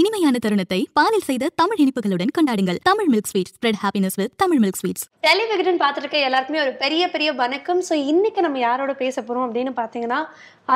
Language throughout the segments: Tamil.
இனிமையான தருணத்தை பாலில் செய்த தமிழ் இனிப்புகளுடன் கொண்டாடுங்கள். Tamil milk sweet spread happiness with Tamil milk sweets Tele Vikatan பார்த்துருக்க எல்லாருக்குமே ஒரு பெரிய பெரிய வணக்கம். ஸோ இன்னைக்கு நம்ம யாரோட பேச போகிறோம் அப்படின்னு பார்த்தீங்கன்னா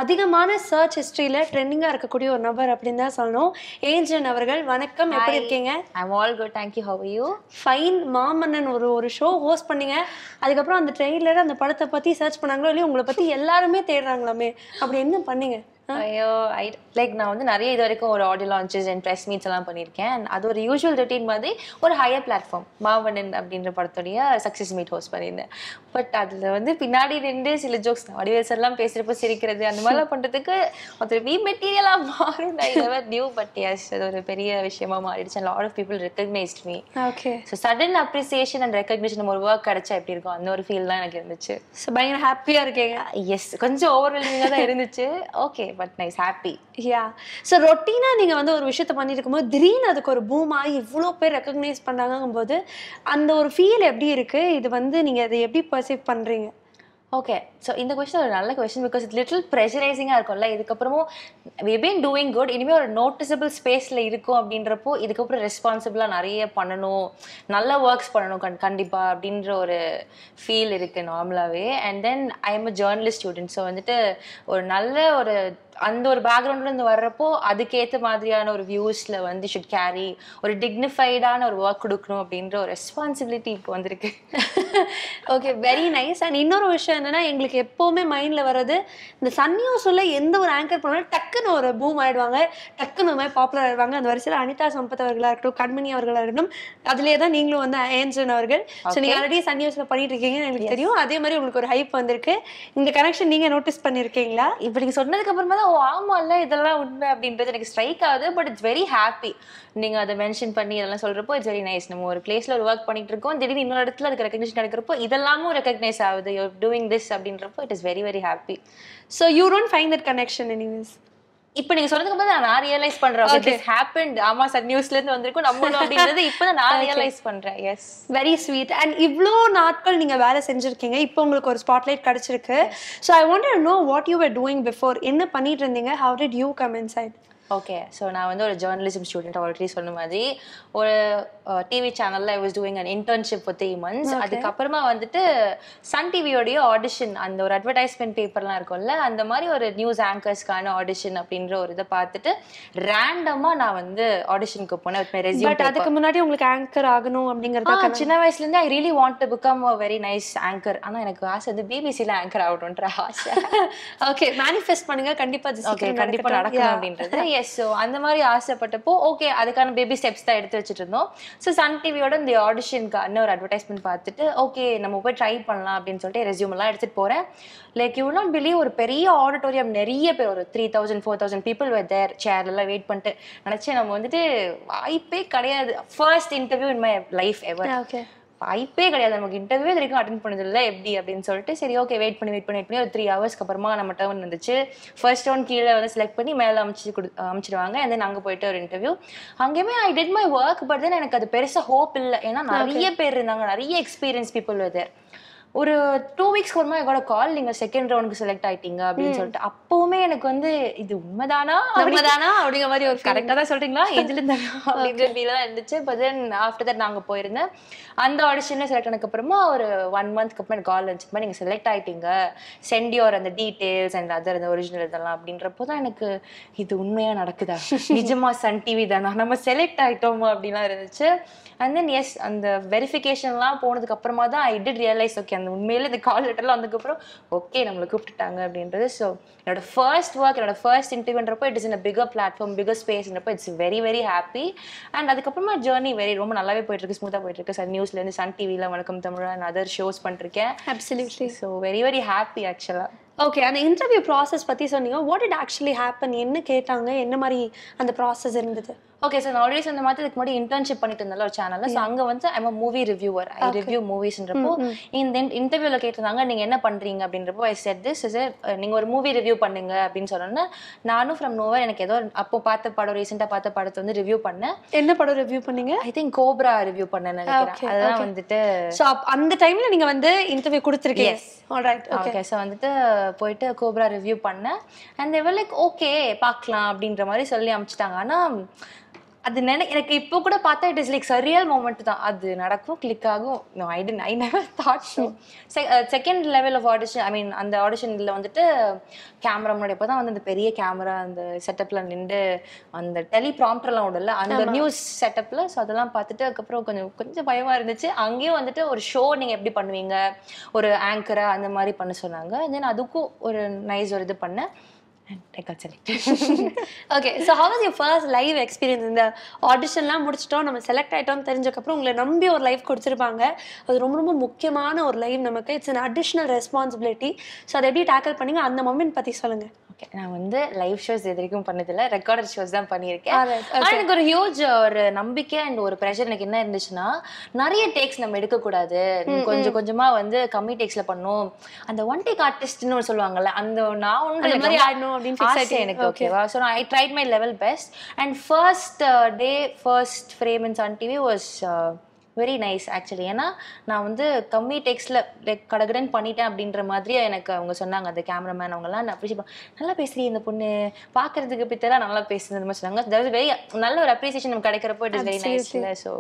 அதிகமான சர்ச் ஹிஸ்ட்ரியில் ட்ரெண்டிங்காக இருக்கக்கூடிய ஒரு நபர் அப்படின்னு தான் சொல்லணும். ஏஞ்சன் அவர்கள் வணக்கம். எப்படி. இருக்கீங்க? I'm all good, thank you. How are you? Fine Maamannan ஒரு ஒரு ஷோ ஹோஸ்ட் பண்ணீங்க. அதுக்கப்புறம் அந்த ட்ரெயிலர் அந்த படத்தை பற்றி சர்ச் பண்ணாங்களோ இல்லையோ உங்களை பற்றி எல்லாருமே தேடுறாங்களாமே. அப்படி என்ன பண்ணீங்க? ஐயோ ஐ லைக் நான் வந்து நிறைய இது வரைக்கும் ஒரு audio launches and press meets எல்லாம் பண்ணியிருக்கேன். அது ஒரு யூஷுவல் ரொட்டீன் மாதிரி ஒரு ஹையர் பிளாட்ஃபார்ம் மாவண்ணன் அப்படின்ற படத்துடைய சக்ஸஸ் மீட் ஹோஸ்ட் பண்ணியிருந்தேன். பட் அதில் வந்து பின்னாடி ரெண்டு சில ஜோக்ஸ் ஆடியோஸ் எல்லாம் பேசுகிறப்ப சிரிக்கிறது அந்த மாதிரிலாம் பண்ணுறதுக்கு ஒரு வி மெட்டீரியலாக மாறும் நெவர் நியூ பட் எஸ் அது ஒரு பெரிய விஷயமா மாறிடுச்சு. Lot of people recognised me okay so sudden appreciation and recognition ஒரு ஒர்க் கிடைச்சா எப்படி இருக்கும்? அந்த ஒரு ஃபீல் தான் எனக்கு இருந்துச்சு. ஸோ பயங்கர ஹாப்பியாக இருக்கீங்க. எஸ் கொஞ்சம் ஓவர்வெல்மிங்காக தான் இருந்துச்சு. Okay but nice happy yeah so ரொட்டீனாக நீங்கள் வந்து ஒரு விஷயத்த பண்ணிட்டு இருக்கும்போது திடீர்னு அதுக்கு ஒரு பூம் ஆகி இவ்வளோ பேர் ரெக்கக்னைஸ் பண்ணாங்கங்கும்போது அந்த ஒரு ஃபீல் எப்படி இருக்குது இது வந்து நீங்கள் அதை எப்படி பர்சீவ் பண்ணுறீங்க ஓகே ஸோ இந்த கொஸ்டின் ஒரு நல்ல கொஸ்டின் பிகாஸ் இட் லிட்டில் ப்ரெஷரைசிங்காக இருக்கும்ல. இதுக்கப்புறமும் வி பீன் டூயிங் குட் இனிமேல் ஒரு நோட்டிசபிள் ஸ்பேஸில் இருக்கும் அப்படின்றப்போ இதுக்கப்புறம் ரெஸ்பான்சிபிளாக நிறைய பண்ணணும். நல்ல ஒர்க்ஸ் பண்ணணும். கண் கண்டிப்பாக அப்படின்ற ஒரு ஃபீல் இருக்குது நார்மலாகவே and then I am a journalist student so வந்துட்டு ஒரு நல்ல ஒரு அந்த ஒரு பேக்ரவுண்ட்லேருந்து வர்றப்போ அதுக்கேற்ற மாதிரியான ஒரு வியூஸில் வந்து ஷுட் கேரி ஒரு டிக்னிஃபைடான ஒரு ஒர்க் கொடுக்கணும் அப்படின்ற ஒரு ரெஸ்பான்சிபிலிட்டி இப்போ வந்திருக்கு. ஓகே வெரி நைஸ் அண்ட் இன்னொரு விஷயம் என்னன்னா எங்களுக்கு எப்போவுமே மைண்டில் வர்றது இந்த சன் நியூஸில் எந்த ஒரு ஆங்கர் பண்ணாலும் டக்குன்னு ஒரு பூம் ஆயிடுவாங்க. டக்குன்னு ஒரு மாதிரி பாப்புலர் ஆயிடுவாங்க. அந்த வரிசையில் அனிதா சம்பத் அவர்களாக இருக்கட்டும் கண்மணி அவர்களாக இருக்கட்டும் அதுலேயே தான் நீங்களும் வந்து ஏஞ்சன் அவர்கள். ஸோ நீங்கள் ஆல்ரெடி சன் நியூஸில் பண்ணிட்டு இருக்கீங்கன்னு எனக்கு தெரியும். அதே மாதிரி உங்களுக்கு ஒரு ஹைப் வந்திருக்கு. இந்த கனெக்ஷன் நீங்கள் நோட்டீஸ் பண்ணியிருக்கீங்களா இப்போ நீங்கள் சொன்னதுக்கு அப்புறமா தான் ஓ ஆமாம்ல இதெல்லாம் உண்மை அப்படின்றது எனக்கு ஸ்ட்ரைக் ஆகுது பட் இட்ஸ் வெரி ஹாப்பி நீங்கள் அதை மென்ஷன் பண்ணி இதெல்லாம் சொல்கிறப்போ இட்ஸ் வெரி நைஸ் நம்ம ஒரு பிளேஸில் ஒரு ஒர்க் பண்ணிட்டு இருக்கோம் திடீர்னு இன்னொரு இடத்துல அதுக்கு ரெக்கக்னிஷன் கிடைக்கிறப்போ இதெல்லாமும் ரெக்கக்னைஸ் ஆகுது. யூ டூயிங் திஸ் அப்படின்றப்போ it is very very happy so you don't find that connection anyways இப்போ நீங்கள் சொன்னதுக்கு அப்புறம் நான் ரியலைஸ் பண்ணுறேன் Okay. திஸ் ஹேப்பன் ஆமா சார் நியூஸ்லேருந்து வந்திருக்கும். நம்மளும் அப்படின்றது இப்போ நான் ரியலைஸ் பண்ணுறேன் எஸ் வெரி ஸ்வீட் அண்ட் இவ்வளோ நாட்கள் நீங்கள் வேலை செஞ்சுருக்கீங்க. இப்போ உங்களுக்கு ஒரு ஸ்பாட்லைட் கிடச்சிருக்கு. So I want know what you are doing before என்ன பண்ணிட்டு இருந்தீங்க? How did you come inside okay so நான் வந்து ஒரு ஜேர்னலிசம் ஸ்டூடெண்ட் ஆல்ரெடி சொன்ன மாதிரி. ஒரு டிவி சேனலில் I was doing an internship for three months அதுக்கப்புறமா வந்துட்டு சன் டிவியோடைய ஆடிஷன் அந்த ஒரு அட்வர்டைஸ்மெண்ட் பேப்பர்லாம் இருக்கும்ல அந்த மாதிரி ஒரு நியூஸ் ஆங்கர்ஸ்க்கான ஆடிஷன் அப்படின்ற ஒரு இதை பார்த்துட்டு ரேண்டமாக நான் வந்து ஆடிஷனுக்கு போனேன். வித் மை பட் அதுக்கு முன்னாடி உங்களுக்கு ஆங்கர் ஆகணும் அப்படிங்கறத சின்ன வயசுலேருந்து I really want to become a very nice anchor ஆனால் எனக்கு ஆசை வந்து பிபிசியில் ஆங்கர் ஆகணுன்ற ஆசை. ஓகே மேனிஃபெஸ்ட் பண்ணுங்க. கண்டிப்பா அது ஓகே சீக்கிரம் கண்டிப்பா நடக்கட்டும். நடக்கணும். அப்படின்றது. எஸ் ஸோ அந்த மாதிரி ஆசைப்பட்டப்போ ஓகே அதுக்கான பேபி ஸ்டெப்ஸ் தான் எடுத்து வச்சுட்டு இருந்தோம் ஸோ சன் டிவியோட இந்த ஆடிஷனுக்கான ஒரு அட்வர்டைஸ்மெண்ட் பார்த்துட்டு ஓகே நம்ம போய் ட்ரை பண்ணலாம் அப்படின்னு சொல்லிட்டு ரெசியூம் எல்லாம் எடுத்துட்டு போறேன். லைக் யூ நாட் பிலீவ் ஒரு பெரிய ஆடிட்டோரியம் நிறைய பேர் ஒரு three thousand four thousand people whether there chair எல்லாம் வெயிட் பண்ணிட்டு. நினச்சேன் நம்ம வந்துட்டு வாய்ப்பே கிடையாது. First interview in my life ever okay. வாய்ப்பே கிடையாது. நமக்கு இன்டர்வியூ வரைக்கும் அட்டன் பண்ணதில்ல எப்படி? அப்படின்னு சொல்லிட்டு சரி ஓகே வெயிட் பண்ணி வெயிட் பண்ணி வெயிட் பண்ணி ஒரு த்ரீ ஹவர்ஸ்க்கு அப்புறமா நம்ம டர்ன் வந்துச்சு. ஃபர்ஸ்ட் ரவுண்ட் கீழே வந்து செலக்ட் பண்ணி மேலே அமைச்சு கொடு அமைச்சிடுவாங்க. Then அங்கே போயிட்டு ஒரு இன்டர்வியூ அங்கேயுமே I did my work but then எனக்கு அது பெருசாக ஹோப் இல்லை. ஏன்னா நிறைய பேர் இருந்தாங்க. நிறைய எக்ஸ்பீரியன்ஸ் பீப்புள் தேர் ஒரு டூ வீக்ஸ்க்கு அப்புறமா எங்களோட கால் நீங்க செகண்ட் ரவுண்டுக்கு செலக்ட் ஆயிட்டீங்க அப்படின்னு சொல்லிட்டு அப்பவுமே எனக்கு வந்து இது உண்மைதானா உண்மைதானா அப்படிங்கிற மாதிரி ஒரு கரெக்டாக தான் சொல்றீங்களா? எதுல ஃபீல் தான் இருந்துச்சு. பட் தென் ஆஃப்டர் தட் நாங்கள் போயிருந்தேன். அந்த ஆடிஷனில் செலக்ட் ஆனதுக்கு அப்புறமா ஒரு ஒன் மந்த்க்கு அப்புறம் எனக்கு கால் வந்துச்சு. நீங்கள் செலக்ட் ஆயிட்டீங்க. சென்ட் யோர் அந்த டீட்டெயில்ஸ் அண்ட் அதர் அந்த ஒரிஜினல் இதெல்லாம் அப்படின்றப்போ தான் எனக்கு இது உண்மையா நடக்குதா? நிஜமா சன் டிவி தானா? நம்ம செலக்ட் ஆயிட்டோமா அப்படிலாம் இருந்துச்சு. அண்ட் தென் எஸ் அந்த வெரிஃபிகேஷன்லாம் போனதுக்கு அப்புறமா தான் ஐ டிட் ரியலைஸ் ஓகே அந்த உண்மையில இந்த கால் லெட்டர்லாம் வந்ததுக்கப்புறம் ஓகே நம்மளை கூப்பிட்டுட்டாங்க அப்படின்றது. ஸோ என்னோட ஃபர்ஸ்ட் ஒர்க் என்னோட first இன்டர்வியூன்றப்போ it is in bigger platform bigger ஸ்பேஸ்ன்றப்போ it's very very happy and அதுக்கப்புறமா ஜேர்னி வெரி ரொம்ப நல்லாவே போயிட்டு இருக்கு ஸ்மூத்தாக போயிட்டு இருக்கு சன் நியூஸ்லேருந்து சன் டிவியில் Vanakkam Tamil and other shows பண்ணிருக்கேன் ஸோ வெரி வெரி ஹாப்பி ஆக்சுவலாக ஓகே அந்த இன்டர்வியூ ப்ராசஸ் பத்தி சொன்னீங்க. வாட் இட் ஆக்சுவலி ஹேப்பன் என்ன கேட்டாங்க? என்ன மாதிரி அந்த ப்ராசஸ் இருந்தது? ஓகே சார் நான் ஆல்ரெடி சொன்ன மாதிரி இதுக்கு முன்னாடி இன்டர்ன்ஷிப் பண்ணிட்டு இருந்தேன் ஒரு சேனல்ல ஸோ அங்க வந்து I'm movie reviewer I review மூவிஸ்ன்றப்போ இந்த இன்டர்வியூல கேட்டிருந்தாங்க நீங்க என்ன பண்றீங்க? அப்படின்றப்போ ஐ செட் திஸ் இஸ் நீங்க ஒரு மூவி ரிவ்யூ பண்ணுங்க அப்படின்னு சொன்னோன்னா நானும் ஃப்ரம் நோவர் எனக்கு ஏதோ அப்போ பார்த்த படம் ரீசெண்டாக பார்த்த படத்தை வந்து ரிவ்யூ பண்ணேன். என்ன படம் ரிவ்யூ பண்ணீங்க? ஐ திங்க் கோப்ரா ரிவ்யூ பண்ணேன்னு Okay, நினைக்கிறேன் அதுதான் வந்துட்டு ஸோ அந்த டைம்ல நீங்க வந்து இன்டர்வியூ கொடுத்துருக்கீங்க? ஓகே ஸோ வந்துட்டு போயிட்டு கோப்ரா ரிவ்யூ பண்ணேன். And they were like okay பார்க்கலாம் அப்படின்ற மாதிரி சொல்லி அமுச்சிட்டாங்க. ஆனால் அது நினை எனக்கு இப்போ கூட பார்த்தா it is like surreal moment தான். அது நடக்கும் கிளிக் ஆகும். No I didn't I never thought so second level of audition I mean அந்த ஆடிஷனில் வந்துட்டு கேமரா முன்னாடி அப்போ தான் வந்து அந்த பெரிய கேமரா அந்த செட்டப்பில் நின்று அந்த டெலி ப்ராம்ப்டர்லாம் விடல. அந்த நியூஸ் செட்டப்பில் ஸோ அதெல்லாம் பார்த்துட்டு அதுக்கப்புறம் கொஞ்சம் கொஞ்சம் பயமாக இருந்துச்சு. அங்கேயும் வந்துட்டு ஒரு ஷோ நீங்கள் எப்படி பண்ணுவீங்க? ஒரு ஆங்கரா அந்த மாதிரி பண்ண சொன்னாங்க. தென் அதுக்கும் ஒரு நைஸ் ஒரு இது பண்ணேன். I got select okay so how was your first live experience இந்த ஆடிஷன்லாம் முடிச்சிட்டோம் நம்ம செலக்ட் ஆகிட்டோம் தெரிஞ்சக்கப்புறம் உங்களை நம்பி ஒரு லைஃப் கொடுத்துருப்பாங்க. அது ரொம்ப ரொம்ப முக்கியமான ஒரு லைவ் நமக்கு. It's an additional responsibility so அதை எப்படி டேக்கிள் பண்ணீங்க? அந்த மொமெண்ட் பற்றி சொல்லுங்கள் ஓகே நான் வந்து லைவ் ஷோஸ் இது வரைக்கும் பண்ணதில்ல. ரெக்கார்டட் ஷோஸ் தான் பண்ணியிருக்கேன். எனக்கு ஒரு ஹியூஜ் ஒரு நம்பிக்கை அண்ட் ஒரு ப்ரெஷர் எனக்கு என்ன இருந்துச்சுன்னா நிறைய டேக்ஸ் நம்ம எடுக்கக்கூடாது. கொஞ்சம் கொஞ்சமா வந்து கம்மி டேக்ஸ்ல பண்ணும். அந்த ஒன் டேக் ஆர்டிஸ்ட்னு சொல்லுவாங்கல்ல அந்த நான் ஒன்று மாதிரி ஆடணும். அப்படின்னு. எனக்கு. ஓகேவா so I tried my level best and first day first frame in Sun TV was very nice actually ஏன்னா நான் வந்து கம்மி டெக்ஸ்ட்ல லைக் கடகடன் பண்ணிட்டேன் அப்படின்ற மாதிரி எனக்கு அவங்க சொன்னாங்க அந்த கேமராமேன் அவங்கலாம் நான் பண்ண- நல்லா பேசுறீ இந்த பொண்ணு. பார்க்கறதுக்கு பித்தெல்லாம் நல்லா பேசுறது மாதிரி சொன்னாங்க. தட் வெரி நல்ல ஒரு அப்ரிசியேஷன் நமக்கு கிடைக்கிறப்போ இட் இஸ் வெரி நைஸ் இல்லை. ஸோ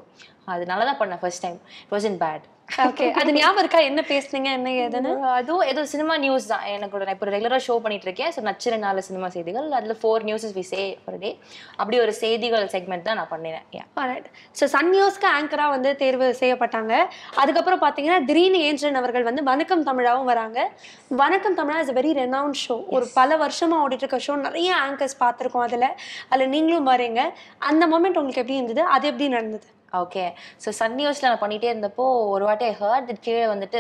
அது நல்லா தான் பண்ணேன் first time it was in bad okay அது ஞாபகம் இருக்கா? என்ன பேசுனீங்க? என்ன ஏதுன்னு? அதுவும் ஏதோ சினிமா நியூஸ் தான். எனக்கு நான் இப்போ ரெகுலராக ஷோ பண்ணிட்டு இருக்கேன். ஸோ நச்சிர நாலு சினிமா செய்திகள். அதில் ஃபோர் நியூஸஸ் வி சே ஒரு டே அப்படி ஒரு செய்திகள் செக்மெண்ட் தான் நான் பண்ணினேன். ஸோ சன் நியூஸ்க்கு ஆங்கராக வந்து தேர்வு செய்யப்பட்டாங்க. அதுக்கப்புறம் பார்த்தீங்கன்னா திடீர்னு ஏஞ்சன் அவர்கள் வந்து வணக்கம் தமிழாவும் வராங்க. வணக்கம் தமிழா இஸ் வெரி ரெனவுண்ட் ஷோ ஒரு பல வருஷமா ஓடிட்டு இருக்க ஷோ நிறைய ஆங்கர்ஸ் பார்த்துருக்கோம் அதில். அதில் நீங்களும் வரீங்க. அந்த மொமெண்ட் உங்களுக்கு எப்படி இருந்தது? அது எப்படி நடந்தது? ஓகே ஸோ சன் நியூஸில் நான் பண்ணிகிட்டே இருந்தப்போ ஒரு வாட்டி ஐ ஹர்ட் கீழே வந்துட்டு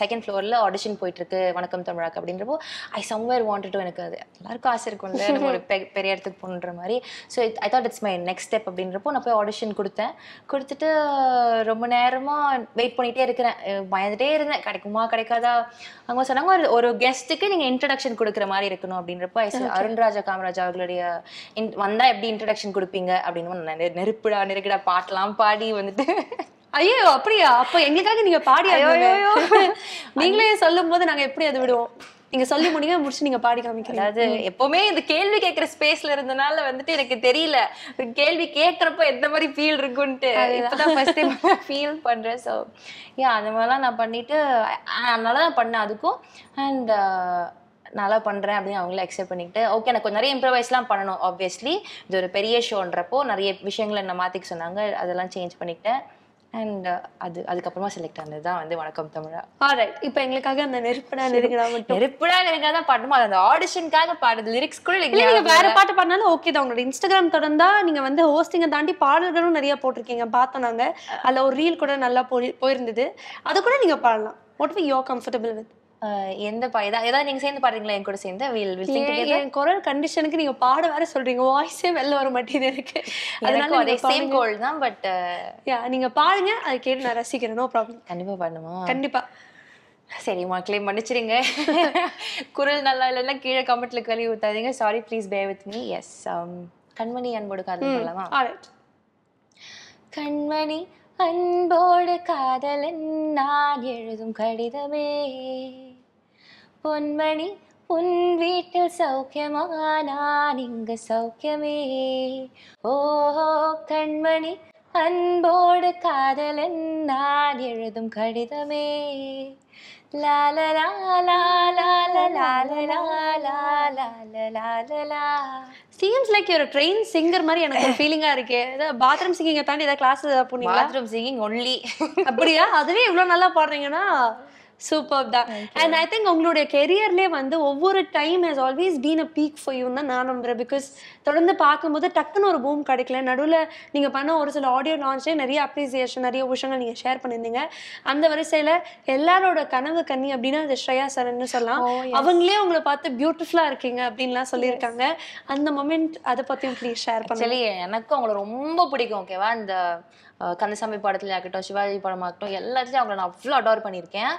செகண்ட் ஃப்ளோரில் ஆடிஷன் போயிட்டுருக்கு வணக்கம் தமிழாக்கு அப்படின்றப்போ ஐ சம்வேர் வாண்டட் டு எனக்கு அது எல்லாருக்கும் ஆசை இருக்கும்ல நம்ம ஒரு பெரிய இடத்துக்கு போகணுன்ற மாதிரி. So I thought it's my next step அப்படின்றப்போ நான் போய் ஆடிஷன் கொடுத்தேன். கொடுத்துட்டு ரொம்ப நேரமாக வெயிட் பண்ணிகிட்டே இருக்கிறேன். அஹ் பயந்துட்டே இருந்தேன். கிடைக்குமா கிடைக்காதா? அவங்க சொன்னாங்க ஒரு ஒரு கெஸ்ட்டுக்கு நீங்கள் இன்ட்ரடக்ஷன் கொடுக்குற மாதிரி இருக்கணும் அப்படின்றப்போ ஐ அருண்ராஜா காமராஜ் அவர்களுடைய in- வந்தா எப்படி இன்ட்ரடக்ஷன் கொடுப்பீங்க? அப்படின்னு நெருப்புடா நெருக்குடா பாட்டெல்லாம் பாடி வந்துட்டு. ஐயோ அப்படியா? அப்போ எங்களுக்காக நீங்க பாடி நீங்களே சொல்லும் போது நாங்க எப்படி அதை விடுவோம்? நீங்க சொல்லி முடிங்க முடிச்சு நீங்க பாடி காமிக்கிறீங்க. அதாவது எப்பவுமே இந்த கேள்வி கேட்கிற ஸ்பேஸ்ல இருந்தனால வந்துட்டு எனக்கு தெரியல. கேள்வி கேட்கறப்ப எந்த மாதிரி ஃபீல் இருக்குன்ட்டு. இப்பதான் ஃபர்ஸ்ட் டைம் ஃபீல் பண்றேன். ஸோ யா அந்த மாதிரிலாம் நான் பண்ணிட்டு அஹ் நல்லா தான் பண்ணேன் அதுக்கும். அண்ட் நல்லா பண்றேன் அப்படின்னு அவங்களே அக்செப்ட் பண்ணிக்கிட்டு ஓகே எனக்கு கொஞ்சம் நிறைய இம்ப்ரவைஸ்லாம் பண்ணணும் ஆப்வியஸ்லி இது ஒரு பெரிய ஷோன்றப்போ நிறைய விஷயங்களை என்ன மாத்திக்க சொன்னாங்க. அதெல்லாம் சேஞ்ச் பண்ணிக்கிட்டேன். அண்ட் அது அதுக்கப்புறமா செலக்ட் ஆனது தான் வந்து வணக்கம் தமிழா. ஆல்ரைட் இப்போ எங்களுக்காக அந்த நெருப்படா நெருங்கடா மட்டும். நெருப்புடா நெருங்கா தான் பாடணுமா? அது அந்த ஆடிஷனுக்காக பாடுறது லிரிக்ஸ் கூட இல்ல எனக்கு நீங்க வேற பாட்டு பாடினாலும் ஓகே தான். உங்களோட இன்ஸ்டாகிராம் தொடர்ந்தா நீங்க வந்து ஹோஸ்டிங்கை தாண்டி பாடல்களும் நிறைய போட்டிருக்கீங்க. பார்த்தோம் நாங்க. அதுல ஒரு ரீல் கூட நல்லா போய் போயிருந்தது. அது கூட நீங்க பாடலாம். What we you comfortable with எந்த பா ஏதாவது ஏதாவது நீங்க சேர்ந்து பாடுறீங்களா என் கூட சேர்ந்து? வில் வில் என் குரல் கண்டிஷனுக்கு நீங்க பாட வேற சொல்றீங்க. வாய்ஸே வெளில வர மாட்டேங்குது எனக்கு. அதனால அதே சேம். கோல் தான் பட் Yeah, நீங்க பாடுங்க. அதை கேட்டு நான் ரசிக்கிறேன். நோ ப்ராப்ளம் கண்டிப்பா பாடணுமா? கண்டிப்பா. சரி மக்களே மன்னிச்சிருங்க குரல் நல்லா இல்லைன்னா கீழே கமெண்ட்ல கழுவி ஊத்தாதீங்க. Sorry please bear with me yes கண்மணி அன்போடு காதல் பண்ணலாமா கண்மணி அன்போடு காதலன் நான் எழுதும் கடிதமே. பொன்மணி உன் வீட்டில் சௌக்கியமா நான் இங்கு சௌக்கியமே ஓஹோ கண்மணி அன்போடு காதலன் நான் எழுதும் கடிதமே லாலலா லாலா லாலலா லாலா லாலலா சீம்ஸ் லைக் ஒரு ட்ரெயின் சிங்கர் மாதிரி எனக்கு ஒரு ஃபீலிங்கா இருக்கே பாத்ரூம் சிங்கிங்க தாண்டி ஏதாவது கிளாஸ் போனீங்களா பாத்ரூம் சிங்கிங் ஒன்லி அப்படியா அதுவே இவ்வளவு நல்லா பாடுறீங்கன்னா சூப்பர் தான். அண்ட் ஐ திங்க் உங்களுடைய கெரியர்லேயே வந்து ஒவ்வொரு time has always been a peak for you தான் நான் நம்புறேன். பிகாஸ் தொடர்ந்து பார்க்கும்போது டக்குன்னு ஒரு பூம் கிடைக்கல. நடுவில் நீங்கள் பண்ண ஒரு சில ஆடியோ லான்ச்லேயே நிறைய அப்ரிசியேஷன் நிறைய விஷயங்கள் நீங்கள் ஷேர் பண்ணியிருந்தீங்க. அந்த வரிசையில் எல்லாரோட கனவு கன்னி அப்படின்னா அது ஸ்ரேயா சரண்னு சொல்லலாம். அவங்களே உங்களை பார்த்து பியூட்டிஃபுல்லாக இருக்கீங்க அப்படின்லாம் சொல்லியிருக்காங்க. அந்த மொமெண்ட் அதை பற்றியும் ப்ளீஸ் ஷேர் ஆக்சுவலி எனக்கும் அவங்கள ரொம்ப பிடிக்கும் ஓகேவா இந்த கந்தசாமி படத்துல ஆகட்டும் சிவாஜி படமாகட்டும் எல்லாத்துலயும் அவங்கள நான் அவ்வளோ அடார் பண்ணியிருக்கேன்.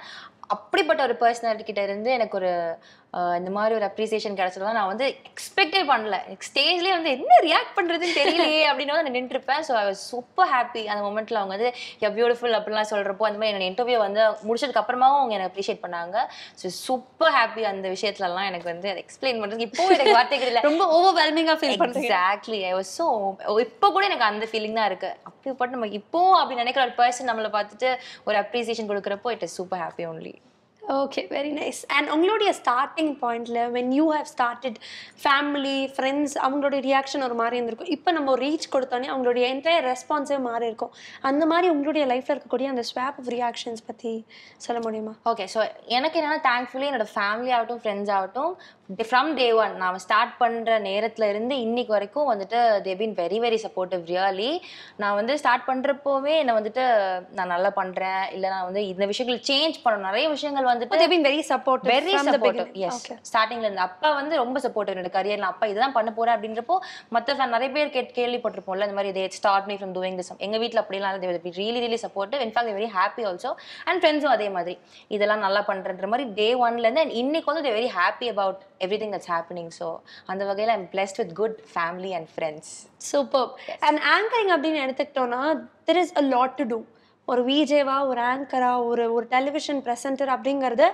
அப்படிப்பட்ட ஒரு பர்சனாலிட்டி கிட்ட இருந்து எனக்கு ஒரு இந்த மாதிரி ஒரு அப்ரிசியேஷன் கிடைச்சதெல்லாம் நான் வந்து எக்ஸ்பெக்டே பண்ணல. ஸ்டேஜ்லேயே வந்து என்ன ரியாக்ட் பண்ணுறதுன்னு தெரியலையே அப்படின்னு நான் நின்றுருப்பேன் so I was super happy அந்த மொமெண்ட்டில் அவங்க வந்து பியூட்டிஃபுல் அப்படிலாம் சொல்கிறப்போ அந்த மாதிரி என்னோட இன்டர்வியூ வந்து முடிச்சதுக்கு அப்புறமாவும் அவங்க எனக்கு அப்ரிஷியேட் பண்ணாங்க. ஸோ சூப்பர் ஹாப்பி அந்த விஷயத்துலலாம் எனக்கு வந்து அதை எக்ஸ்பிளைன் பண்ணுறதுக்கு இப்போ எனக்கு வார்த்தைகள் இல்லை ரொம்ப ஓவர்வெல்மிங்கா ஃபீல் பண்றீங்க. எக்ஸாக்ட்லி ஐ வாஸ் ஸோ இப்போ கூட எனக்கு அந்த ஃபீலிங் தான் இருக்கு. அப்படிப்பட்ட நம்ம இப்போ அப்படி நினைக்கிற ஒரு பர்சன் நம்மளை பார்த்துட்டு ஒரு appreciation கொடுக்குறப்போ it is super happy only okay very nice and உங்களுடைய ஸ்டார்டிங் பாயிண்டில் when you have started family friends அவங்களுடைய ரியாக்ஷன் ஒரு மாதிரி இருந்திருக்கும். இப்போ நம்ம ரீச் கொடுத்தோன்னே அவங்களுடைய என்டையர் ரெஸ்பான்ஸே மாறி இருக்கும். அந்த மாதிரி உங்களுடைய லைஃப்பில் இருக்கக்கூடிய அந்த ஸ்வாப் ஆஃப் ரியாக்ஷன்ஸ் பற்றி சொல்ல முடியுமா? ஓகே ஸோ எனக்கு என்னென்னா தேங்க்ஃபுல்லி என்னோட ஃபேமிலி ஆகட்டும் ஃப்ரெண்ட்ஸ் ஆகட்டும் ஃப்ரம் டே ஒன் நான் ஸ்டார்ட் பண்ணுற நேரத்துல இருந்து இன்னைக்கு வரைக்கும் வந்துட்டு they been very very supportive really நான் வந்து ஸ்டார்ட் பண்ணுறப்போவே என்னை வந்துட்டு நான் நல்லா பண்ணுறேன் இல்லை நான் வந்து இந்த விஷயங்கள் சேஞ்ச் பண்ணணும். நிறைய விஷயங்கள் வந்துட்டு they been very support very supportive yes ஸ்டார்டிங்ல இருந்து. அப்பா வந்து ரொம்ப சப்போர்ட்டிவ் என்னோட கரியர்ல அப்பா இதுதான் பண்ண போறேன் அப்படின்றப்போ மத்த fan நிறைய பேர் கேட் கேள்விப்பட்டிருப்போம்ல இந்த மாதிரி இதே start me from doing this எங்க வீட்ல அப்படிலாம் இல்லை. Really really supportive in fact very happy also and ஃப்ரெண்ட்ஸும் அதே மாதிரி. இதெல்லாம் நல்லா பண்றன்ற மாதிரி டே ஒன்ல இருந்து and இன்னைக்கு வந்து very happy about everything that's happening so அந்த வகையில் I'm blessed with good family and friends super and anchoring அப்படின்னு எடுத்துக்கிட்டோம்னா there is a lot to do ஒரு விஜேவா ஒரு ஆங்கரா ஒரு ஒரு டெலிவிஷன் ப்ரெசென்டர் அப்படிங்கறது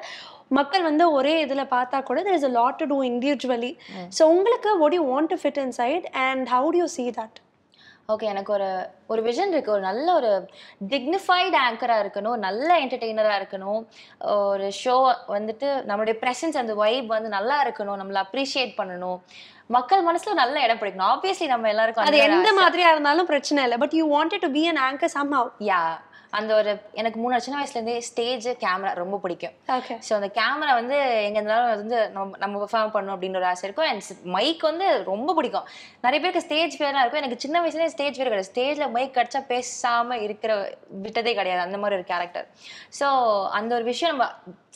மக்கள் வந்து ஒரே இதில் பார்த்தா கூட there is a lot to do individually so உங்களுக்கு what you want to fit inside and how do you see that? Okay எனக்கு ஒரு ஒரு விஷன் இருக்கு. ஒரு நல்ல ஒரு டிக்னிஃபைடு ஆங்கராக இருக்கணும். நல்ல என்டர்டெய்னராக இருக்கணும். ஒரு ஷோ வந்துட்டு நம்மளுடைய ப்ரெசன்ஸ் அந்த வைப் வந்து நல்லா இருக்கணும். நம்மளை அப்ரிஷியேட் பண்ணணும். மக்கள் மனசுல நல்ல இடம் பிடிக்கணும். ஆப்வியஸ்லி நம்ம எல்லாருக்கும் அது எந்த மாதிரியா இருந்தாலும் பிரச்சனை இல்லை. But you wanted to be an anchor somehow. Yeah அந்த ஒரு எனக்கு மூணு சின்ன வயசுல இருந்தே ஸ்டேஜ் கேமரா ரொம்ப பிடிக்கும். ஸோ அந்த கேமரா வந்து எங்க இருந்தாலும் வந்து நம்ம நம்ம பெர்ஃபார்ம் பண்ணணும் அப்படின்ற ஒரு ஆசை இருக்கும். அண்ட் மைக் வந்து ரொம்ப பிடிக்கும். நிறைய பேருக்கு ஸ்டேஜ் ஃபியர்லாம் இருக்கும். எனக்கு சின்ன வயசுலேயே ஸ்டேஜ் ஃபியர் கிடையாது. ஸ்டேஜில் மைக் கிடச்சா பேசாம இருக்கிற விட்டதே கிடையாது. அந்த மாதிரி ஒரு கேரக்டர் ஸோ அந்த ஒரு விஷயம் நம்ம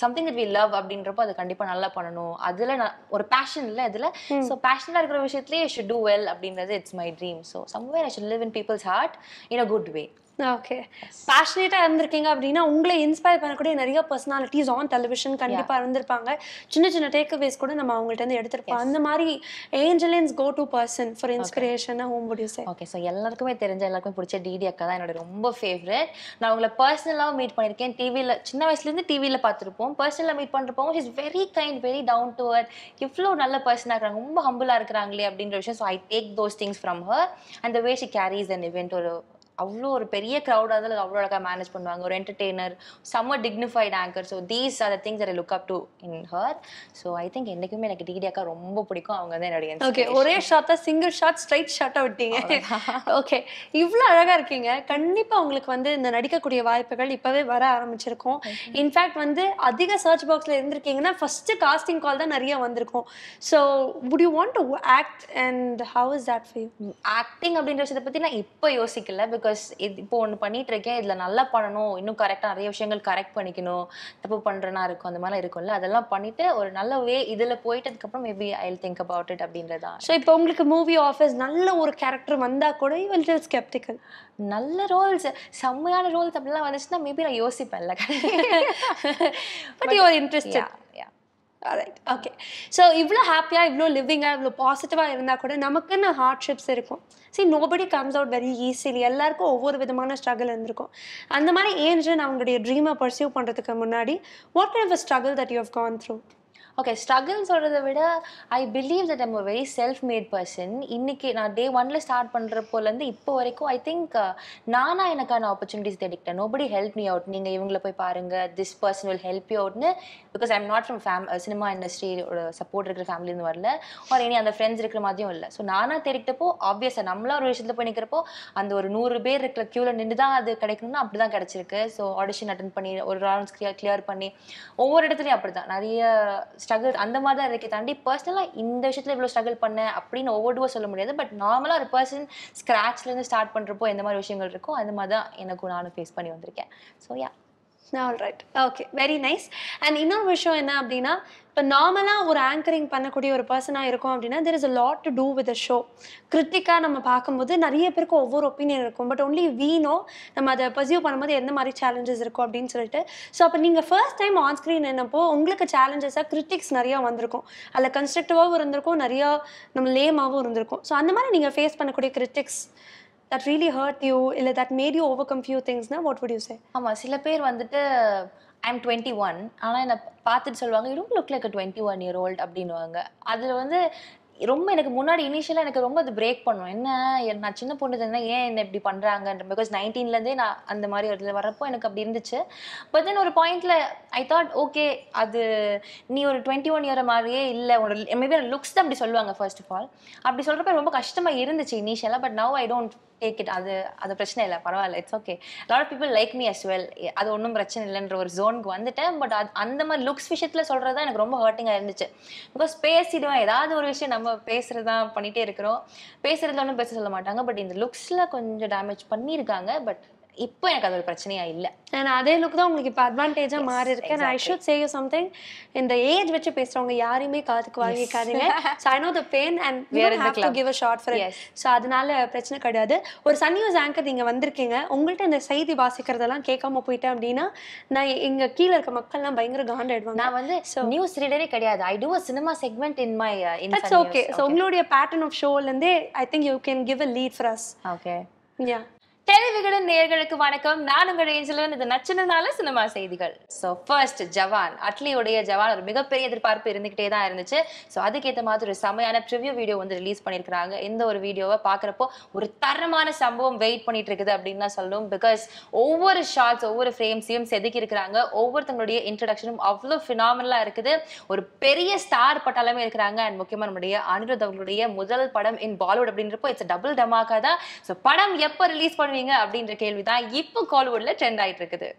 சம்திங் தட் வி லவ் அப்படின்றப்போ அது கண்டிப்பா நல்லா பண்ணணும். அதுல நான் ஒரு பேஷன் இல்லை இதுல. ஸோ பேஷனாக இருக்கிற விஷயத்துலேயே ஷுட் டூ வெல் அப்படின்றது it's my dream so somewhere I should live in people's heart in a good way okay பேஷனேட்டாக இருந்திருக்கீங்க அப்படின்னா உங்களை இன்ஸ்பயர் பண்ணக்கூடிய நிறைய பர்சனாலிட்டிஸ் ஆன் டெலிவிஷன் கண்டிப்பாக இருந்திருப்பாங்க. சின்ன சின்ன டேக்அவேஸ் கூட நம்ம அவங்கள்ட்ட இருந்து எடுத்திருப்போம் அந்த மாதிரி Angelin's go to person for inspiration whom you say okay so எல்லாருக்குமே தெரிஞ்ச எல்லாருக்குமே பிடிச்ச டிடி அக்கா தான் என்னோட ரொம்ப ஃபேவரட் நான் உங்களை பர்சனலாகவும் மீட் பண்ணியிருக்கேன் டிவியில் சின்ன வயசுலேருந்து டிவியில் பார்த்துருப்போம். பர்சனலாக மீட் பண்ணுறப்போ is very kind very down to earth இவ்வளோ நல்ல பர்சனாக இருக்கிறாங்க ரொம்ப ஹம்பிளாக இருக்கிறாங்களே அப்படின்ற விஷயம். So I take those things from her and the way she carries an event ஒரு அவ்வளோ ஒரு பெரிய க்ரௌடாக இருந்தாலும் அவ்வளோ அழகாக மேனேஜ் பண்ணுவாங்க. ஒரு என்டர்டெய்னர் செம்ம dignified anchor so these are the things I look up to in her so I think என்றைக்குமே எனக்கு டிடி அக்கா ரொம்ப பிடிக்கும். அவங்க வந்து என்னுடைய ஓகே. ஒரே ஷாட்டா சிங்கிள் ஷாட் ஸ்ட்ரைட் ஷாட்டா விட்டீங்க. ஓகே இவ்வளோ அழகா இருக்கீங்க. கண்டிப்பா உங்களுக்கு வந்து இந்த நடிக்கக்கூடிய வாய்ப்புகள் இப்பவே வர ஆரம்பிச்சிருக்கும். இன்ஃபேக்ட் வந்து அதிக சர்ச் பாக்ஸ்ல இருந்திருக்கீங்கன்னா ஃபர்ஸ்ட் காஸ்டிங் கால் தான் நிறைய வந்திருக்கும். So would you want to act and how is that for you? Acting அப்படின்ற விஷயத்தை பத்தி நான் இப்போ யோசிக்கல. பிகாஸ் இது இப்போ ஒன்று பண்ணிட்டு இருக்கேன் இதுல நல்லா பண்ணணும். இன்னும் கரெக்டாக நிறைய விஷயங்கள் கரெக்ட் பண்ணிக்கணும். தப்பு பண்றேனா இருக்கும். அந்த மாதிரிலாம் இருக்கும்ல. அதெல்லாம் பண்ணிட்டு ஒரு நல்ல வே இதுல போயிட்டதுக்கப்புறம் maybe I think about it அப்படின்றதா. ஸோ இப்போ உங்களுக்கு மூவி ஆஃபீஸ் நல்ல ஒரு கேரக்டர் வந்தா கூட வில் ஃபீல் skeptical. நல்ல ரோல்ஸ் செம்மையான ரோல்ஸ் அப்படிலாம் வந்துச்சுன்னா மேபி நான் யோசிப்பேன்ல. But you are interested right okay so இவ்வளோ ஹாப்பியாக இவ்வளோ லிவிங்காக இவ்வளோ பாசிட்டிவாக இருந்தால் கூட நமக்குன்னு ஹார்ட்ஷிப்ஸ் இருக்கும். See nobody comes out very easily எல்லாருக்கும் ஒவ்வொரு விதமான ஸ்ட்ரகிள் இருந்திருக்கும். அந்த மாதிரி ஏஞ்சன் அவங்களுடைய ட்ரீமை பர்சியூவ் பண்ணுறதுக்கு முன்னாடி what kind of struggle that you have gone through okay struggle சொல்கிறத விட I believe that I'm very self made person இன்னைக்கு நான் டே ஒன்ல ஸ்டார்ட் பண்ணுறப்போலேருந்து இப்போ வரைக்கும் ஐ திங்க் uh, நானா எனக்கான ஆப்பர்ச்சுனிட்டிஸ் தேடிக்கிட்டேன். நோபடி ஹெல்ப் மீ அவுட் நீங்கள் இவங்கள போய் பாருங்க. This person will help you அவுட்னு because I'm not from fame cinema இண்டஸ்ட்ரியோட support இருக்கிற ஃபேமிலிருந்து வரல. ஒரு இனி அந்த ஃப்ரெண்ட்ஸ் இருக்கிற மாதிரியும் இல்லை. ஸோ நானா தேடிக்கிட்டப்போ ஆப்வியஸாக நம்மளா ஒரு விஷயத்தில் போய் நிற்கிறப்போ அந்த ஒரு நூறு பேர் இருக்கிற க்யூவில் நின்று தான் அது கிடைக்கணும்னா அப்படி தான் கிடச்சிருக்கு. ஸோ ஆடிஷன் அட்டன் பண்ணி ஒரு ரவுண்ட்ஸ் கிளியர் கிளியர் பண்ணி ஒவ்வொரு இடத்துலையும் அப்படி தான் நிறைய ஸ்ட்ரகிள் அந்த மாதிரி தான் இருக்கே தாண்டி பர்சனலாக இந்த விஷயத்தில் இவ்வளோ ஸ்ட்ரகிள் பண்ணேன் அப்படின்னு ஒவ்வொருவா சொல்ல முடியாது. பட் நார்மலாக ஒரு பர்சன் ஸ்க்ராட்ச்லேருந்து ஸ்டார்ட் பண்ணுறப்போ எந்த மாதிரி விஷயங்கள் இருக்கோ அந்த மாதிரி தான் எனக்கும் நானும் ஃபேஸ் பண்ணி வந்திருக்கேன். So yeah all right okay very nice and இன்னொரு விஷயம் என்ன அப்படின்னா இப்போ நார்மலாக ஒரு ஆங்கரிங் பண்ணக்கூடிய ஒரு பர்சனாக இருக்கும் அப்படின்னா there is a lot to do with a show கிரிட்டிக்காக நம்ம பார்க்கும்போது நிறைய பேருக்கு ஒவ்வொரு ஒப்பீனியன் இருக்கும். பட் ஒன்லி வீணோ நம்ம அதை பர்சியூ பண்ணும்போது எந்த மாதிரி சேலஞ்சஸ் இருக்கும் அப்படின்னு சொல்லிட்டு. ஸோ அப்போ நீங்கள் ஃபர்ஸ்ட் டைம் ஆன் ஸ்க்ரீன் என்னப்போ உங்களுக்கு சேலஞ்சஸாக கிரிட்டிக்ஸ் நிறையா வந்திருக்கும். அதில் கன்ஸ்ட்ரக்டிவாகவும் இருந்திருக்கும் நிறையா நம்ம லேமாகவும் இருந்திருக்கும். ஸோ அந்த மாதிரி நீங்கள் ஃபேஸ் பண்ணக்கூடிய critics that really hurt you இல்லை that made you overcome few திங்ஸ்னா what would you say ஆமாம் சில பேர் வந்துட்டு ஐம் டுவெண்ட்டி ஒன் ஆனால் என்னை பார்த்துட்டு சொல்லுவாங்க you don't look like twenty one year old அப்படின்வாங்க அதில் வந்து ரொம்ப எனக்கு முன்னாடி இனிஷியலாக எனக்கு ரொம்ப அது பிரேக் பண்ணும். என்ன நான் சின்ன பொண்ணு தானே ஏன் என்ன இப்படி பண்ணுறாங்கன்ற பிகாஸ் நைன்டீன்லேருந்தே நான் அந்த மாதிரி ஒரு இதில் வரப்போ எனக்கு அப்படி இருந்துச்சு. பட் தென் ஒரு பாயிண்டில் ஐ தாட் ஓகே அது நீ ஒரு டுவெண்ட்டி ஒன் இயர் மாதிரியே இல்லை. உன்னோட மேபி லுக்ஸ் தான் அப்படி சொல்லுவாங்க ஃபர்ஸ்ட் ஆஃப் ஆல் அப்படி சொல்கிறப்ப ரொம்ப கஷ்டமாக இருந்துச்சு இனிஷியலாக but now I don't take it அது அது பிரச்சனை இல்லை பரவாயில்ல it's okay lot people like me as well அது ஒன்றும் பிரச்சனை இல்லைன்ற ஒரு ஜோனுக்கு வந்துட்டேன். பட் அது அந்த மாதிரி லுக்ஸ் விஷயத்தில் சொல்கிறது தான் எனக்கு ரொம்ப ஹர்ட்டிங்காக இருந்துச்சு. பிகாஸ் பேசிடுவேன். ஏதாவது ஒரு விஷயம் நம்ம பேசுறது தான் பண்ணிகிட்டே இருக்கிறோம். பேசுறதுல ஒன்றும் பேச சொல்ல மாட்டாங்க. பட் இந்த லுக்ஸில் கொஞ்சம் டேமேஜ் பண்ணியிருக்காங்க. பட் இப்போ எனக்கு அது ஒரு பிரச்சனையா இல்லை. அண்ட் அதே லுக் தான் உங்களுக்கு இப்போ அட்வான்டேஜாக மாறி இருக்கு. And I. Should say you something இந்த ஏஜ் வச்சு பேசுறவங்க யாரையுமே காதுக்கு வாங்கிக்காதீங்க so I know the pain and the have to. Give a shot for. So அதனால பிரச்சனை கிடையாது. ஒரு சன் நியூஸ் ஆங்கர் நீங்கள் வந்திருக்கீங்க. உங்கள்கிட்ட இந்த செய்தி வாசிக்கிறதெல்லாம் கேட்காம போயிட்டேன் அப்படின்னா நான் இங்க கீழே இருக்க மக்கள்லாம் பயங்கர காண்டாயிடுவாங்க நான் வந்து நியூஸ் ரீடரே கிடையாது. I do a cinema segment in my in that's okay so உங்களுடைய pattern of ஷோலேருந்தே I think you can give a lead for us okay yeah Televikatan நேயர்களுக்கு வணக்கம். நான் உங்கள் ஏஞ்சலன் இது நச்சினால சினிமா செய்திகள். So first Jawan. அட்லியுடைய ஜவான் ஒரு மிகப்பெரிய எதிர்பார்ப்பு இருந்துகிட்டே தான் இருந்துச்சு. ஸோ அதுக்கேற்ற மாதிரி ஒரு செமையான ப்ரிவ்யூ வீடியோ வந்து ரிலீஸ் பண்ணியிருக்கிறாங்க. இந்த ஒரு வீடியோவை பார்க்குறப்போ ஒரு தரமான சம்பவம் வெயிட் பண்ணிட்டு இருக்குது அப்படின்னு தான் சொல்லும் பிகாஸ் ஒவ்வொரு ஷார்ட்ஸ் ஒவ்வொரு ஃப்ரேம்ஸையும் செதுக்கி இருக்கிறாங்க ஒவ்வொருத்தங்களுடைய இன்ட்ரடக்ஷனும் அவ்வளோ ஃபினாமினலாக இருக்குது. ஒரு பெரிய ஸ்டார் பட்டாலுமே இருக்கிறாங்க. அண்ட் முக்கியமாக நம்முடைய அனிருத் அவங்களுடைய முதல் படம் இன் பாலிவுட் அப்படின்றப்போ இட்ஸ் டபுள் டமாக்கா தான். ஸோ படம் எப்போ ரிலீஸ் பண்ணுவீங்க அப்படின்ற கேள்வி தான் இப்போ காலிவுட்ல ட்ரெண்ட் ஆயிட்டு இருக்குது.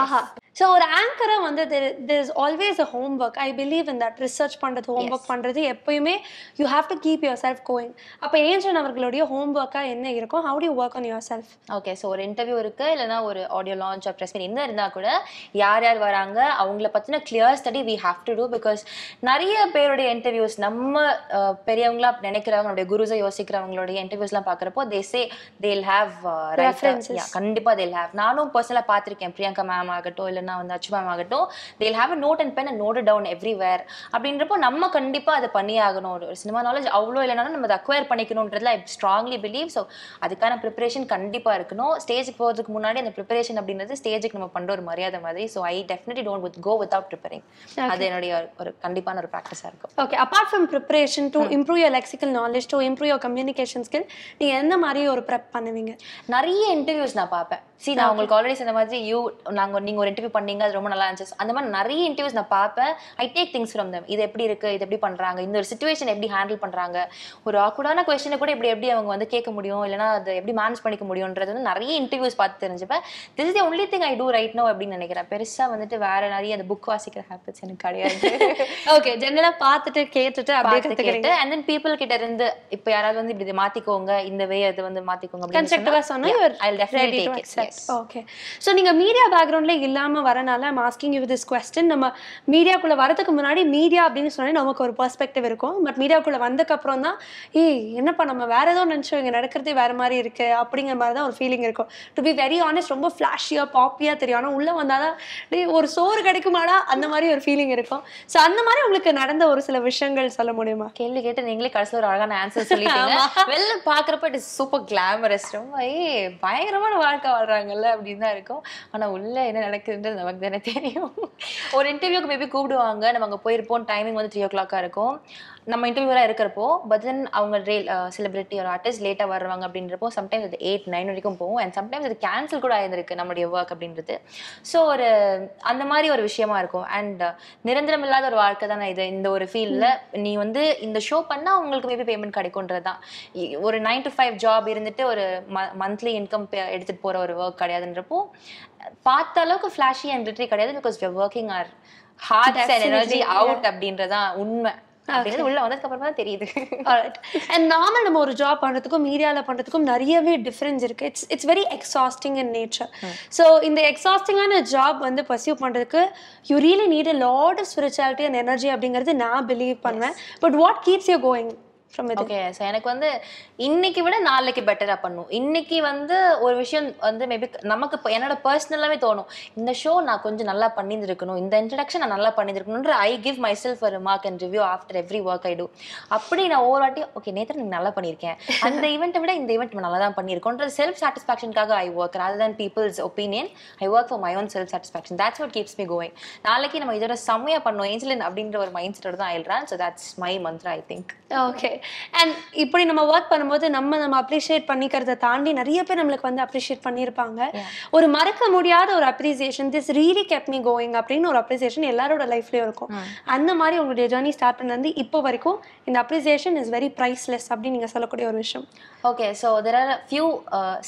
ஆஹா. ஸோ ஒரு ஆங்கரை வந்து there is always a home work I believe in that research பண்ணுறது ஹோம் ஒர்க் பண்ணுறது எப்பயுமே you have to keep yourself going அப்போ ஏஞ்சன் அவர்களுடைய ஹோம் ஒர்க்காக என்ன இருக்கும்? How to work on yourself okay so ஒரு இன்டர்வியூ இருக்கு இல்லைன்னா ஒரு ஆடியோ லான்ச் ப்ரெஸ் மீட் என்ன இருந்தால் கூட யார் யார் வராங்க அவங்கள பற்றின clear study we have to do because நிறைய பேருடைய இன்டர்வியூஸ் நம்ம பெரியவங்களா நினைக்கிறவங்க நம்முடைய குருஸை யோசிக்கிறவங்களுடைய இன்டர்வியூஸ்லாம் பார்க்குறப்போ தே சே தேல் ஹாவ். கண்டிப்பாக தேல் ஹேவ் நானும் பர்சனலாக பார்த்துருக்கேன். பிரியங்கா மேம் ஆகட்டும் இல்லைன்னா வந்து அச்சு மேம் ஆகட்டும் they'll have a note and pen and note down everywhere அப்படின்றப்போ நம்ம கண்டிப்பாக அதை பண்ணி ஆகணும். ஒரு சினிமா நாலேஜ் அவ்வளோ இல்லைனாலும் நம்ம அதை அக்வயர் பண்ணிக்கணுன்றதுல ஐ ஸ்ட்ராங்லி பிலீவ் ஸோ அதுக்கான ப்ரிப்பரேஷன் கண்டிப்பாக இருக்கணும். ஸ்டேஜுக்கு போகிறதுக்கு முன்னாடி அந்த ப்ரிப்பரேஷன் அப்படின்றது ஸ்டேஜுக்கு நம்ம பண்ணுற ஒரு மரியாதை மாதிரி. So I definitely don't with go without preparing அது என்னுடைய ஒரு- கண்டிப்பான ஒரு ப்ராக்டிஸாக இருக்கும். Okay apart from preparation to improve your lexical knowledge to improve your communication skill நீங்கள் எந்த மாதிரி ஒரு ப்ரெப் பண்ணுவீங்க? நிறைய இன்டர்வியூஸ் நான் பார்ப்பேன். சி நான் உங்களுக்கு ஆல்ரெடி சொன்ன மாதிரி யூ நாங்க நீங்க ஒரு இன்டர்வியூ பண்ணீங்க அது ரொம்ப நல்லா இருந்துச்சு. அந்த மாதிரி நிறைய இன்டர்வியூஸ் நான் பார்ப்பேன். I take things from them இது எப்படி இருக்கு இது எப்படி பண்றாங்க இந்த ஒரு சுச்சுவேஷன் எப்படி ஹேண்டில் பண்றாங்க ஒரு ஆக்குடான கொஸ்டினை கூட இப்படி எப்படி அவங்க வந்து கேட்க முடியும் இல்லைன்னா அதை எப்படி மேனேஜ் பண்ணிக்க முடியும்ன்றது வந்து நிறைய இன்டர்வியூஸ் பார்த்து தெரிஞ்சுப்பேன். This is the only thing I do right no அப்படின்னு நினைக்கிறேன். பெருசா வந்துட்டு வேற நிறைய அந்த புக் வாசிக்கிற ஹேபிட்ஸ் எனக்கு கிடையாது. ஓகே ஜென்ரலாக பார்த்துட்டு கேட்டுட்டு அப்படியே கேட்டு அண்ட் தென் பீப்புள் கிட்ட இருந்து இப்போ யாராவது வந்து இப்படி மாத்திக்கோங்க இந்த வே அது வந்து மாத்திக்கோங்க கன்ஸ்ட்ரக்டிவாக சொன்னால் ஐ டெஃபினெட்லி ஓகே ஸோ நீங்கள் மீடியா பேக்ரவுண்டில் இல்லாமல் வரனால I'm asking you this question நம்ம மீடியாக்குள்ளே வரதுக்கு முன்னாடி மீடியா அப்படின்னு சொன்னா நமக்கு ஒரு பெர்ஸ்பெக்டிவ் இருக்கும். பட் மீடியாக்குள்ளே வந்ததுக்கப்புறம் தான் ஏய் என்னப்பா நம்ம வேற ஏதோ நினச்சோம் இங்கே நடக்கிறதே வேற மாதிரி இருக்கு. அப்படிங்கிற மாதிரி தான் ஒரு ஃபீலிங் இருக்கும். டு பி வெரி ஆனஸ்ட் ரொம்ப ஃப்ளாஷியாக பாப்பியாக தெரியும். ஆனால் உள்ளே வந்தால் தான் டேய் ஒரு சோறு கிடைக்குமாடா? அந்த மாதிரி ஒரு ஃபீலிங் இருக்கும். ஸோ அந்த மாதிரி உங்களுக்கு நடந்த ஒரு சில விஷயங்கள் சொல்ல முடியுமா? கேள்வி கேட்டு நீங்களே கடைசியில் ஒரு அழகான ஆன்சர் சொல்லிட்டீங்க. வெளில பாக்குறப்ப இட் இஸ் சூப்பர் கிளாமரஸ் ரொம்ப ஏ பயங்கரமான வாழ்க்கை வாழ்றாங்கல்ல? அப்படின்னு தான் இருக்கும். ஆனா உள்ள என்ன நடக்குதுன்றது நமக்கு தானே தெரியும். ஒரு இன்டர்வியூக்கு மேபி கூப்பிடுவாங்க. நம்ம அங்க போயிருப்போம். டைமிங் வந்து த்ரீ ஓ கிளாக்கா இருக்கும். நம்ம இன்டர்வியூலாம் இருக்கிறப்போ பட் தென் அவங்க ரேல் செலிபிரிட்டி ஒரு ஆர்டிஸ்ட் லேட்டாக வருவாங்க அப்படின்றப்போ சம்டைம்ஸ் அது எயிட் நைன் வரைக்கும் போகும். அண்ட் சம்டைம்ஸ் அது கேன்சல் கூட ஆயிருந்திருக்கு நம்மளுடைய ஒர்க் அப்படின்றது. ஸோ ஒரு அந்த மாதிரி ஒரு விஷயமா இருக்கும். அண்ட் நிரந்தரம் இல்லாத ஒரு வாழ்க்கை தானே இது. இந்த ஒரு ஃபீல்டில் நீ வந்து இந்த ஷோ பண்ணால் உங்களுக்கு மேபி பேமெண்ட் கிடைக்கும்ன்றது தான். ஒரு நைன் டு ஃபைவ் ஜாப் இருந்துட்டு ஒரு மந்த்லி இன்கம் எடுத்துகிட்டு போகிற ஒரு ஒர்க் கிடையாதுன்றப்போ பார்த்த அளவுக்கு ஃப்ளாஷி அண்ட் லிட்ரி கிடையாது because working are hard and energy out அப்படின்றதான் உண்மை. அப்படிங்கிறது உள்ள வந்ததுக்கு அப்புறமா தான் தெரியுது. அண்ட் நார்மல் நம்ம ஒரு ஜாப் பண்ணுறதுக்கும் மீடியாவில் பண்ணுறதுக்கும் நிறையவே டிஃப்ரென்ஸ் இருக்குது it's it's very exhausting in nature so இந்த எக்ஸாஸ்டிங்கான ஜாப் வந்து பர்சியூ பண்ணுறதுக்கு you really need a lot of spirituality and energy அப்படிங்கிறது நான் பிலீவ் பண்ணுவேன். But what keeps you going from இது ஓகே ஸோ எனக்கு வந்து இன்னைக்கு விட நாளைக்கு பெட்டராக பண்ணும். இன்னைக்கு வந்து ஒரு விஷயம் வந்து மேபி நமக்கு இப்போ என்னோட பர்சனலாகவே தோணும். இந்த ஷோ நான் கொஞ்சம் நல்லா பண்ணியிருக்கணும் இந்த இன்ட்ரடக்ஷன் நான் நல்லா பண்ணியிருக்கணுன்ற ஐ கிவ் மை செல்ஃப் ஒரு mark and review after every work I do அப்படி நான் ஒவ்வொரு வாட்டி ஓகே நேற்று நீங்க நல்லா பண்ணியிருக்கேன். அந்த ஈவெண்ட்டை விட இந்த ஈவெண்ட் நல்லா தான் பண்ணியிருக்கோன்ற self சாட்டிஸ்ஃபேக்ஷனுக்காக I work rather than people's opinion I work for my own self satisfaction that's what keeps me going. நாளைக்கு நம்ம இதோட செம்மையா பண்ணோம் ஏஞ்சலின் அப்படின்ற ஒரு மைண்ட் செட்டோட தான் ஆயிடுறேன் so that's my mantra I think okay and இப்படி நம்ம ஒர்க் பண்ணும்போது நம்ம நம்ம அப்ரிஷியேட் பண்ணிக்கிறத தாண்டி நிறைய பேர் நம்மளுக்கு வந்து அப்ரிஷியேட் பண்ணியிருப்பாங்க. ஒரு மறக்க முடியாத ஒரு appreciation this really kept me going அப்படின்னு ஒரு அப்ரிசியேஷன் எல்லாரோட லைஃப்லயும் இருக்கும். அந்த மாதிரி உங்களுடைய ஜேர்னி ஸ்டார்ட் பண்ணது இப்போ வரைக்கும் இந்த அப்ரிசியேஷன் இஸ் வெரி ப்ரைஸ்லெஸ் அப்படின்னு நீங்க சொல்லக்கூடிய ஒரு விஷயம். Okay so there are few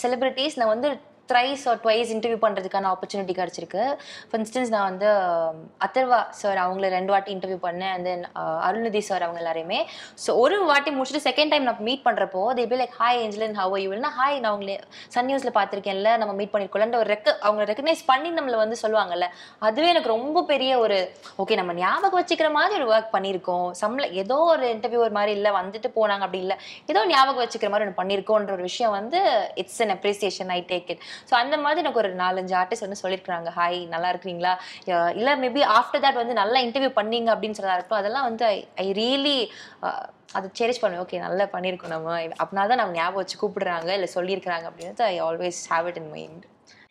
celebrities நான் வந்து த்ரைஸ் ஆர் ட்வைஸ் இன்டர்வியூ பண்ணுறதுக்கான ஆப்பர்ச்சுனிட்டி கிடச்சிருக்கு. ஃபார் இன்ஸ்டன்ஸ் நான் வந்து um, அத்தர்வா சார் அவங்கள ரெண்டு வாட்டி இன்டர்வியூ பண்ணேன். And then uh, Arulnithi sir அவங்க எல்லாரையுமே. ஸோ ஒரு வாட்டி முடிச்சுட்டு செகண்ட் டைம் நான் மீட் பண்ணுறப்போ they be like hi Angelin how யூல்னா hi நான் அவங்களே சன் நியூஸில் பார்த்துருக்கேன்ல நம்ம மீட் பண்ணிருக்கோம்ல. ஒரு ரெக்க அவங்க ரெக்கக்னைஸ் பண்ணி நம்மளை வந்து சொல்லுவாங்கல்ல. அதுவே எனக்கு ரொம்ப பெரிய ஒரு ஓகே நம்ம ஞாபகம் வச்சுக்கிற மாதிரி ஒரு ஒர்க் பண்ணியிருக்கோம். சம்ல ஏதோ ஒரு இன்டர்வியூ ஒரு மாதிரி இல்லை வந்துட்டு போனாங்க அப்படி இல்லை. ஏதோ ஞாபகம் வச்சுக்கிற மாதிரி ஒன்று பண்ணியிருக்கோன்ற ஒரு விஷயம் வந்து it's an appreciation I take it so அந்த மாதிரி எனக்கு ஒரு நாலஞ்சு ஆர்டிஸ்ட் வந்து சொல்லியிருக்கிறாங்க ஹாய் நல்லா இருக்கிறீங்களா? இல்லை மேபி ஆஃப்டர் தட் வந்து நல்லா இன்டர்வியூ பண்ணீங்க அப்படின்னு சொல்லதா இருக்கட்டும். அதெல்லாம் வந்து ஐ ஐ ரியலி அதை செரிஷ் பண்ணுவேன். ஓகே நல்லா பண்ணியிருக்கோம் நம்ம. அப்படின்னா தான் நம்ம ஞாபகம் வச்சு கூப்பிடுறாங்க இல்லை சொல்லியிருக்கிறாங்க அப்படின்னு I always have it in mind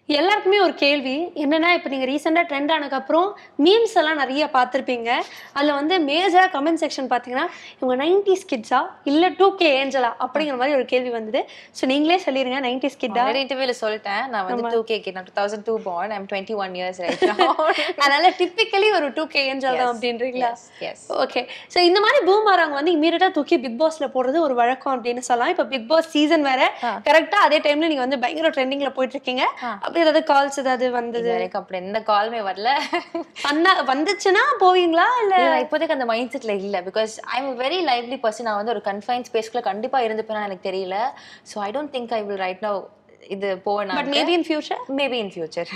எல்லாருக்குமே ஒரு கேள்வி. என்னன்னா இப்போ நீங்கள் ரீசெண்டாக ட்ரெண்ட் ஆனதுக்கப்புறம் மீம்ஸ் எல்லாம் நிறைய பார்த்துருப்பீங்க. அதில் வந்து மேஜராக கமெண்ட் செக்ஷன் பார்த்தீங்கன்னா இவங்க நைன்டிஸ் கிட்ஸா இல்லை டூ கே ஏஞ்சலா அப்படிங்கிற மாதிரி ஒரு கேள்வி வந்தது. ஸோ நீங்களே சொல்லிடுங்க நைன்டிஸ் கிட்டா நிறைய இன்டர்வியூல சொல்லிட்டேன். நான் வந்து டூ கே நான் two thousand two born I'm twenty one years அதனால டிப்பிக்கலி ஒரு டூ கே ஏஞ்சல் தான் அப்படின்றீங்களா? எஸ் ஓகே ஸோ இந்த மாதிரி பூமாரங்க வந்து இமீடியட்டாக தூக்கி பிக் பாஸ்ல போடுறது ஒரு வழக்கம் அப்படின்னு சொல்லலாம். இப்போ பிக் பாஸ் சீசன் வேற. கரெக்டா அதே டைம்ல நீங்க வந்து பயங்கர ட்ரெண்டிங்ல போயிட்டு இருக்கீங்க. அப்படி ஏதாவது கால்ஸ் ஏதாவது வந்தது? வரைக்கும் அப்படி எந்த காலுமே வரல. அண்ணா வந்துச்சுன்னா போவீங்களா இல்ல? இப்போதைக்கு அந்த மைண்ட் செட்ல இல்ல. Because I am very lively person நான் வந்து ஒரு கன்ஃபைன் ஸ்பேஸ்க்குள்ள கண்டிப்பா இருந்துப்பேனா எனக்கு தெரியல. So I don't think I will right now இது போவேன் but maybe in future maybe in future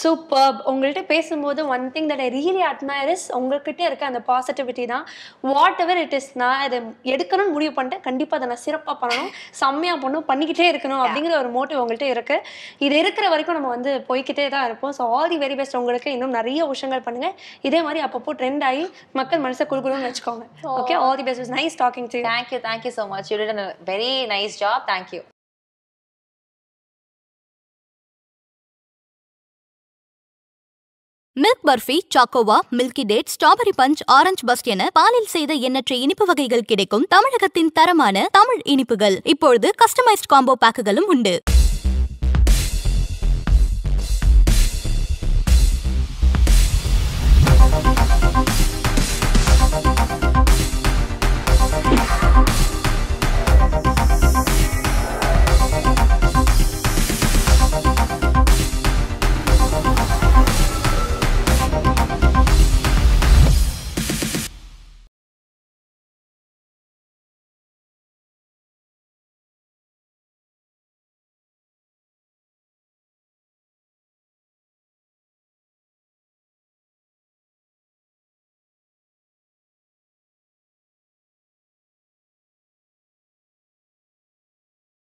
super உங்கள்கிட்ட பேசும்போது one thing that I really admire is உங்ககிட்ட இருக்க அந்த பாசிட்டிவிட்டி தான். வாட் எவர் இட் இஸ் நான் இதை எடுக்கணும்னு முடிவு பண்ணிட்டேன். கண்டிப்பாக அதை நான் சிறப்பாக பண்ணணும். செம்மையாக பண்ணணும். பண்ணிக்கிட்டே இருக்கணும் அப்படிங்கிற ஒரு மோட்டிவ் உங்கள்கிட்ட இருக்கு. இது இருக்கிற வரைக்கும் நம்ம வந்து போய்க்கிட்டே தான் இருப்போம். So all the very best உங்களுக்கு. இன்னும் நிறைய விஷயங்கள் பண்ணுங்க. இதே மாதிரி அப்பப்போ ட்ரெண்ட் ஆகி மக்கள் மனசை குழுக்கணும்னு வச்சுக்கோங்க. Okay all the best nice talking to thank you thank you so much you did very nice job thank you milk barfi சாக்கோவா milky date strawberry punch orange burst என பாலில் செய்த எண்ணற்ற இனிப்பு வகைகள் கிடைக்கும் தமிழகத்தின் தரமான தமிழ் இனிப்புகள். இப்பொழுது கஸ்டமைஸ்ட் காம்போ பேக்குகளும் உண்டு.